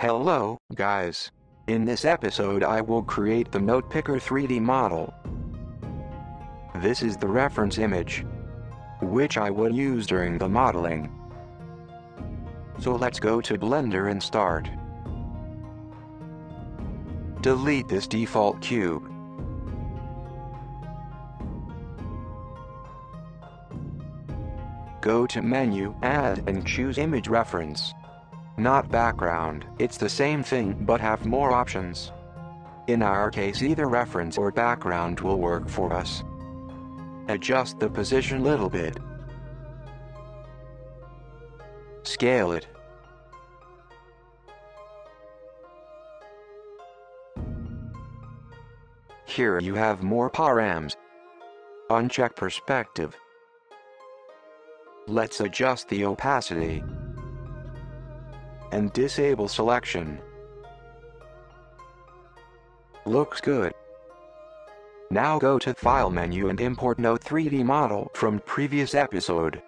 Hello, guys. In this episode I will create the NotePicker 3D model. This is the reference image, which I will use during the modeling. So let's go to Blender and start. Delete this default cube. Go to Menu, Add and choose Image Reference. Not background, it's the same thing but have more options. In our case either reference or background will work for us. Adjust the position little bit. Scale it. Here you have more params. Uncheck perspective. Let's adjust the opacity. And disable selection. Looks good. Now go to File menu and import Note 3D model from previous episode.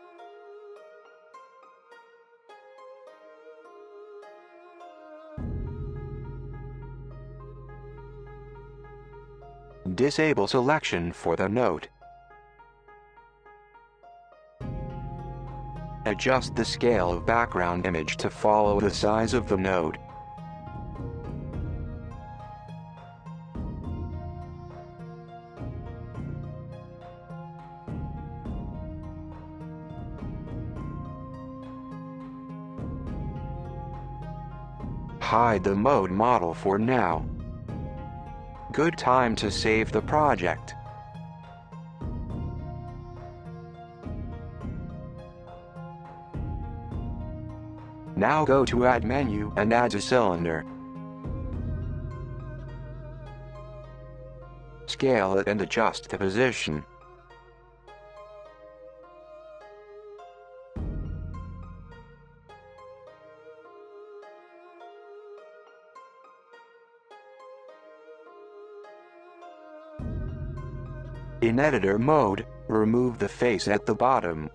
Disable selection for the note. Adjust the scale of background image to follow the size of the node. Hide the mode model for now. Good time to save the project. Now go to Add menu and add a cylinder. Scale it and adjust the position. In editor mode, remove the face at the bottom.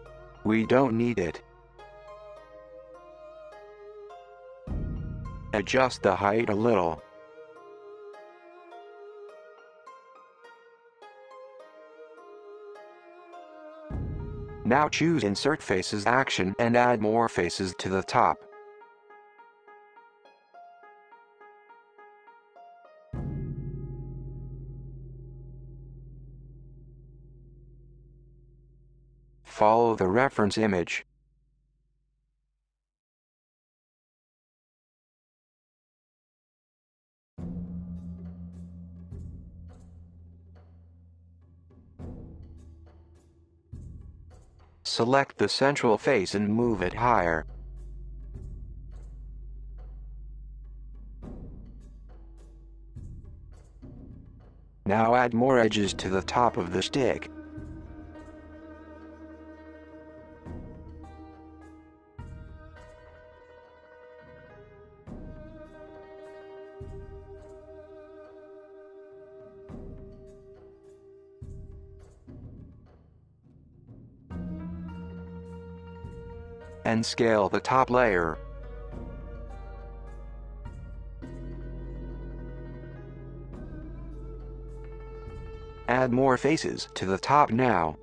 We don't need it. Adjust the height a little. Now choose Insert Faces action and add more faces to the top. Follow the reference image. Select the central face and move it higher. Now add more edges to the top of the stick. And scale the top layer. Add more faces to the top now.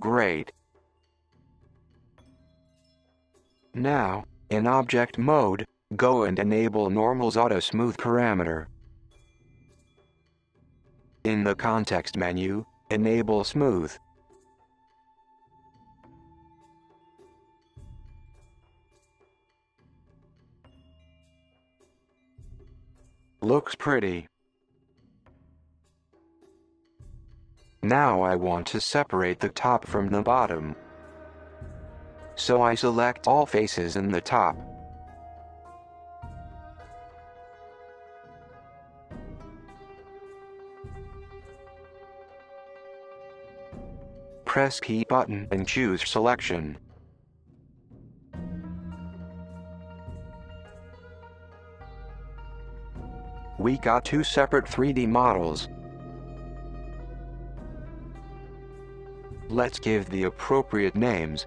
Great. Now, in object mode, Go and enable Normal's Auto Smooth parameter. In the context menu, enable Smooth. Looks pretty. Now I want to separate the top from the bottom. So I select all faces in the top. press key button and choose selection. We got two separate 3D models. Let's give the appropriate names.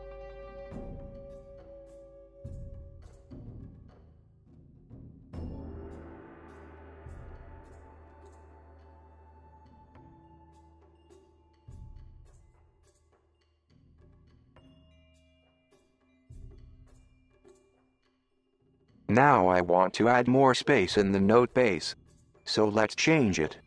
I want to add more space in the note base. So let's change it.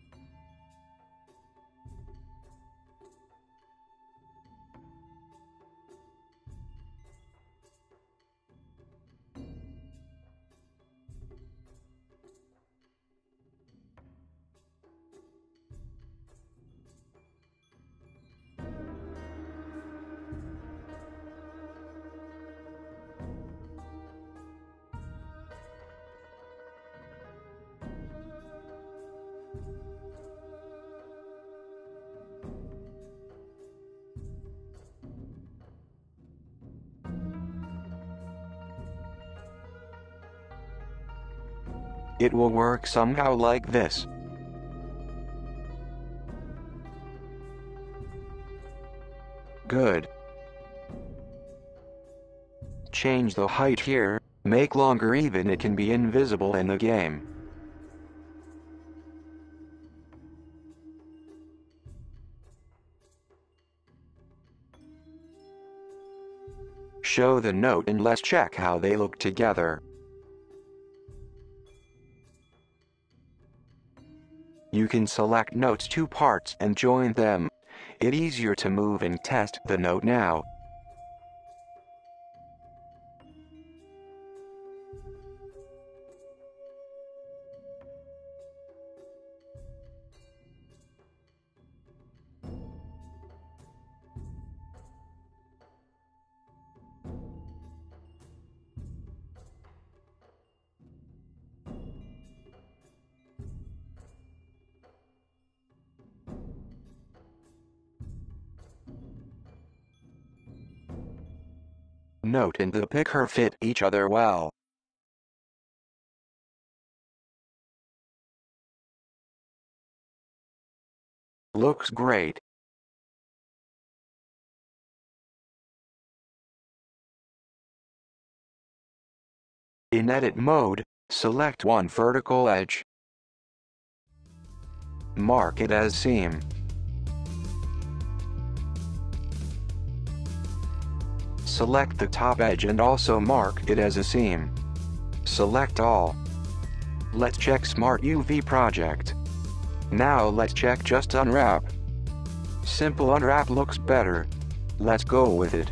It will work somehow like this. Good. Change the height here, make longer even it can be invisible in the game. Show the note and let's check how they look together. You can select notes two parts and join them. It easier to move and test the note now. Note and the picker fit each other well. Looks great. In edit mode, select one vertical edge. Mark it as seam. Select the top edge and also mark it as a seam. Select all. Let's check Smart UV project. Now let's check just unwrap. Simple unwrap looks better. Let's go with it.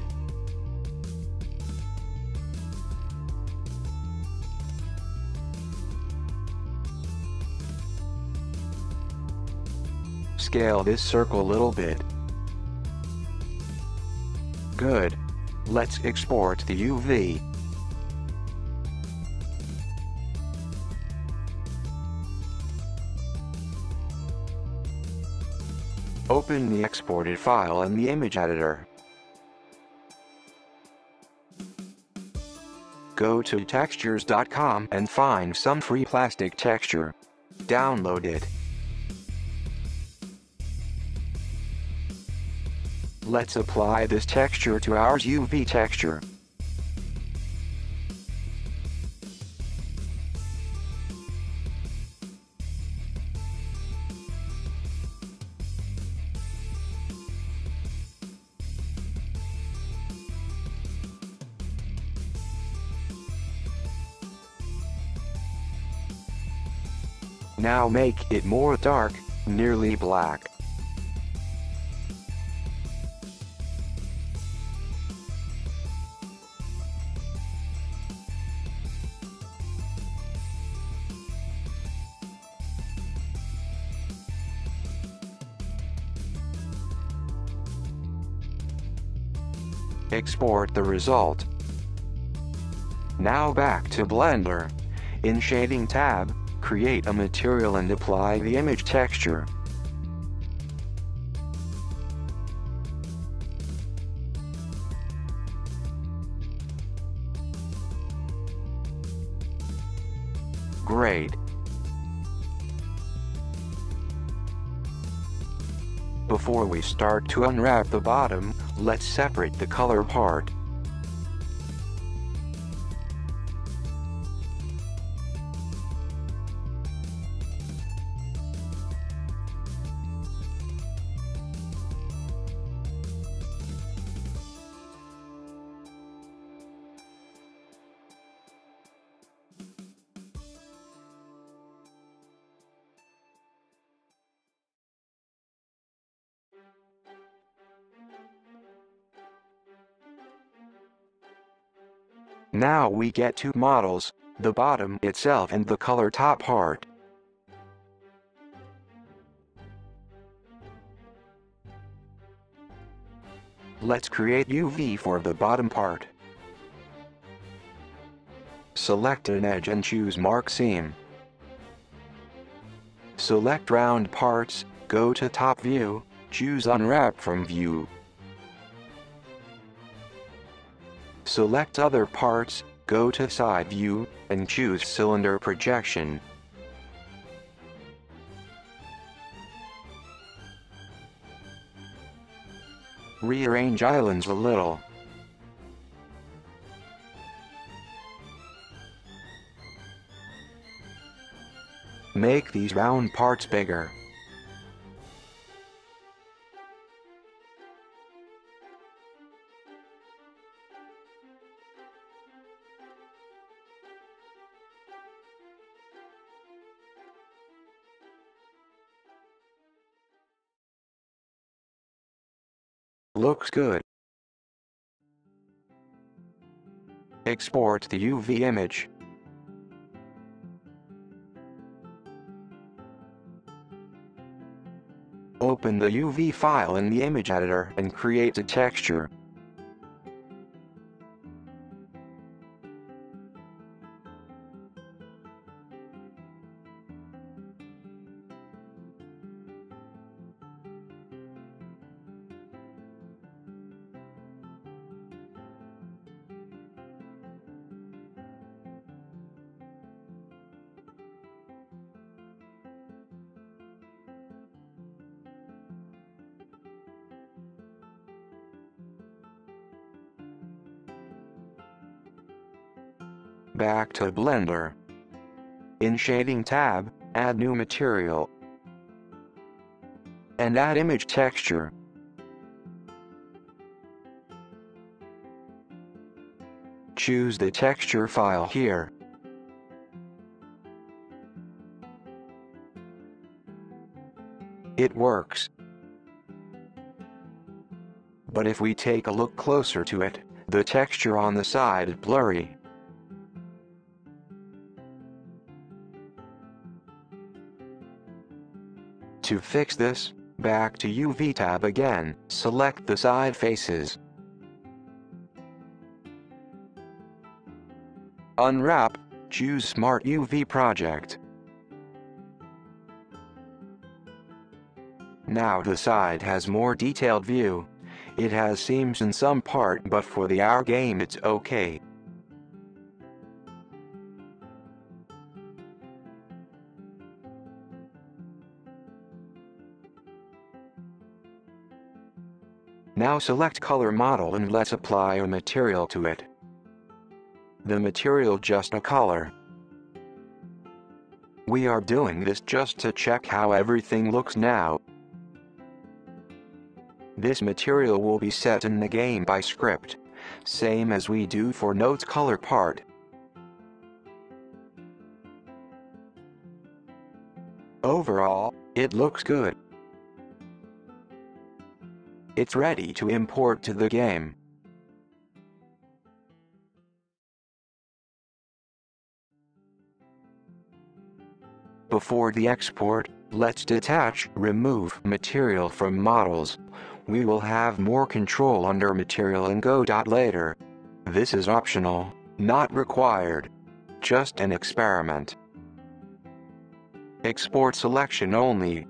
Scale this circle a little bit. Good. Let's export the UV. Open the exported file in the image editor. Go to textures.com and find some free plastic texture. Download it. Let's apply this texture to our UV texture. Now make it more dark, nearly black. Export the result. Now back to Blender. In Shading tab, create a material and apply the image texture. Great. Before we start to unwrap the bottom, let's separate the color part. Now we get two models, the bottom itself and the color top part. Let's create UV for the bottom part. Select an edge and choose Mark Seam. Select round parts, go to top view, choose Unwrap from view. Select other parts, go to side view, and choose cylinder projection. Rearrange islands a little. Make these round parts bigger. Looks good. Export the UV image. Open the UV file in the image editor and create a texture. To Blender. In Shading tab, add new material. And add image texture. Choose the texture file here. It works. But if we take a look closer to it, the texture on the side is blurry. To fix this, back to UV tab again, select the side faces. Unwrap, choose Smart UV Project. Now the side has more detailed view. It has seams in some part but for the our game it's okay. Now select color model and let's apply a material to it. The material just a color. We are doing this just to check how everything looks now. This material will be set in the game by script, same as we do for notes color part. Overall, it looks good. It's ready to import to the game. Before the export, let's detach, remove material from models. We will have more control under material in Godot later. This is optional, not required. Just an experiment. Export selection only.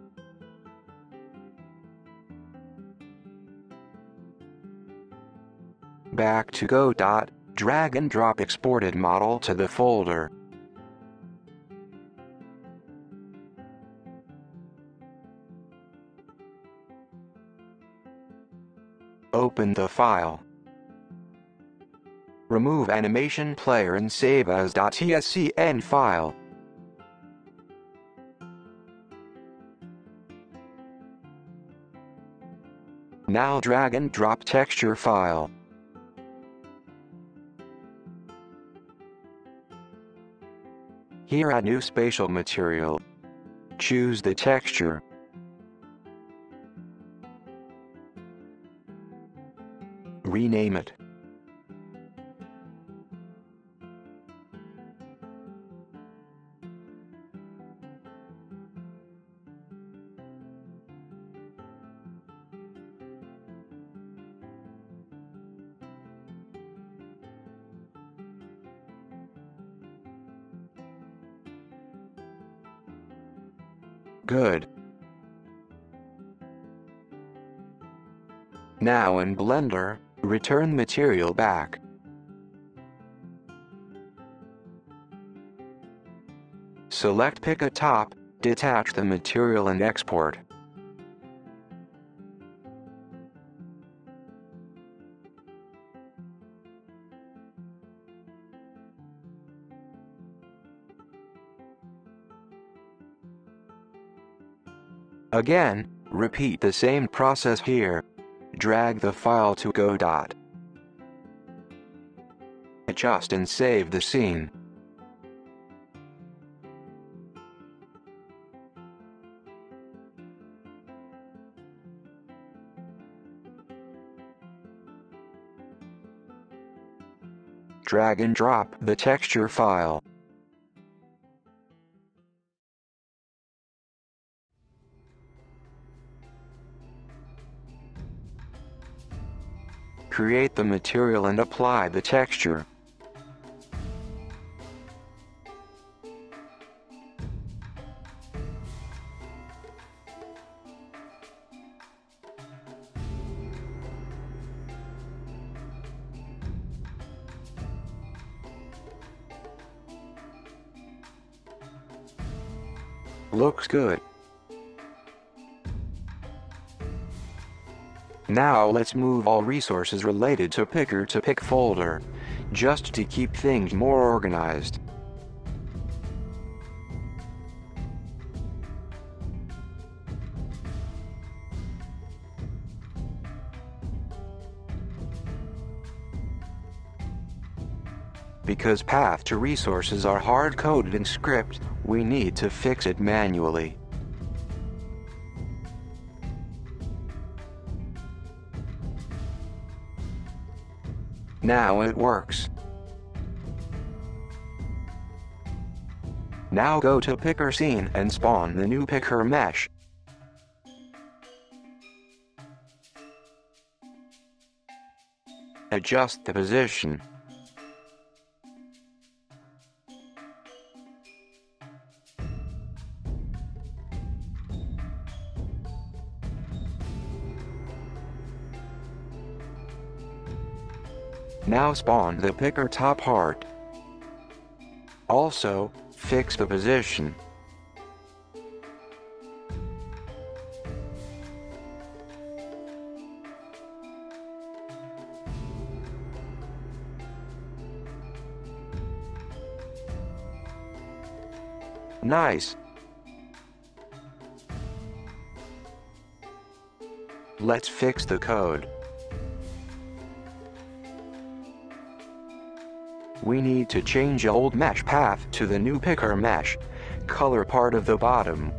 Back to Godot. Drag and drop exported model to the folder. Open the file. Remove animation player and save as .tscn file. Now drag and drop texture file. Here add new spatial material. Choose the texture. Rename it. Good. Now in Blender, return material back. Select pick a top, detach the material and export. Again, repeat the same process here. Drag the file to Godot. Adjust and save the scene. Drag and drop the texture file. Create the material and apply the texture. Looks good. Now let's move all resources related to Picker to Pick folder, just to keep things more organized. Because path to resources are hard-coded in script, we need to fix it manually. Now it works. Now go to picker scene and spawn the new picker mesh. Adjust the position. Now spawn the picker top part. Also, fix the position. Nice. Let's fix the code. We need to change old mesh path to the new picker mesh, color part of the bottom.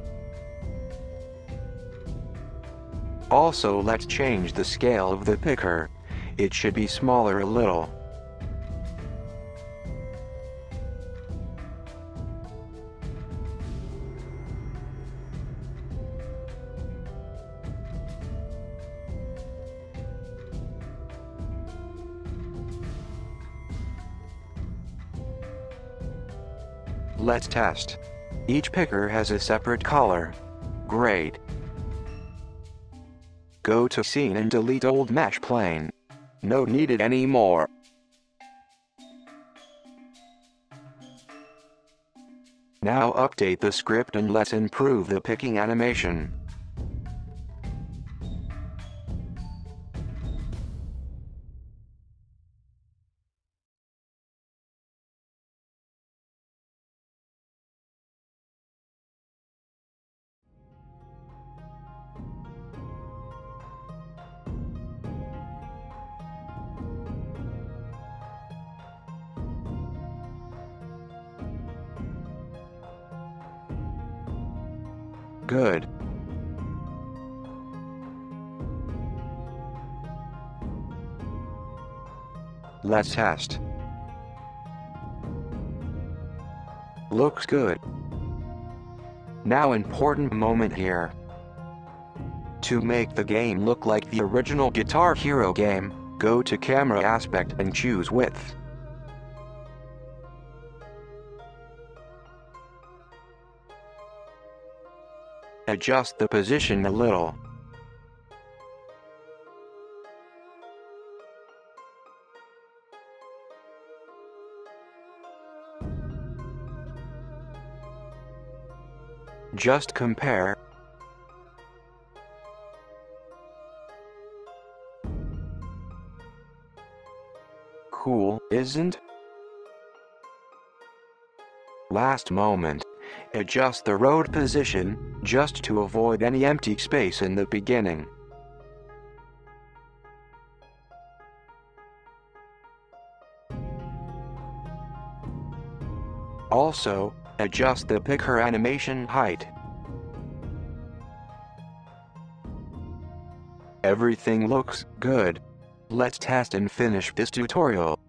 Also let's change the scale of the picker. It should be smaller a little. Let's test. Each picker has a separate color. Great. Go to scene and delete old mesh plane. No needed anymore. Now update the script and let's improve the picking animation. Let's test. Looks good. Now important moment here. To make the game look like the original Guitar Hero game, go to camera aspect and choose width. Adjust the position a little. Just compare. Cool, isn't? Last moment. Adjust the road position, just to avoid any empty space in the beginning. Also, adjust the picker animation height. Everything looks good. Let's test and finish this tutorial.